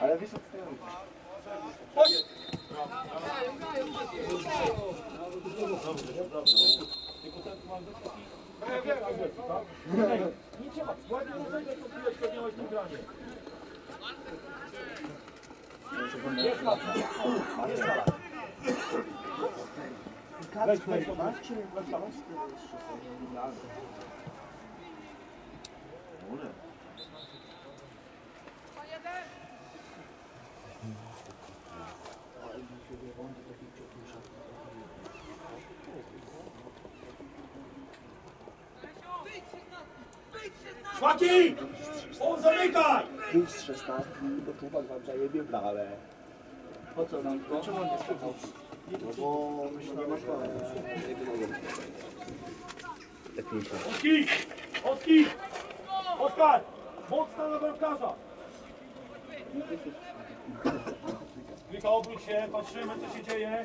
Ale wiesz Nie trzeba, ładnie rozegrać tą piłeczkę, miałeś tu granie. Jest łatwo. Jest łatwo. Weź, weź. Szwaki! On zamykaj! Wyjść z 16, bo chłopak wam zajebie brawę. Po co nam to? Czemu on spytał? No bo myślałem, że... Oski! Oski! Oskar! Mocno na bramkarza! Klika, obróć się, patrzymy co się dzieje.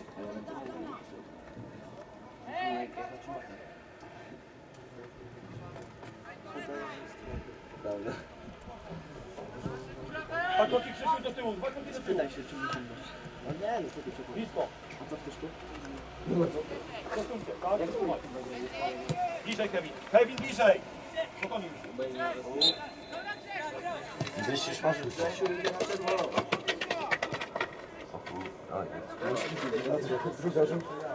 Prawda? Pakoki Krzysiu do tyłu, pakoki do tyłu. Pytaj się, czy wygląda. No nie, no co ty czekaj. Blisko. A co chcesz tu? Przesuńcie, tak? Przesuwaj. Bliżej Kevin. Kevin bliżej. Spokojnie. Gdzieś się szmarzył. Grzesiu idzie na czerwono. Druga żółta.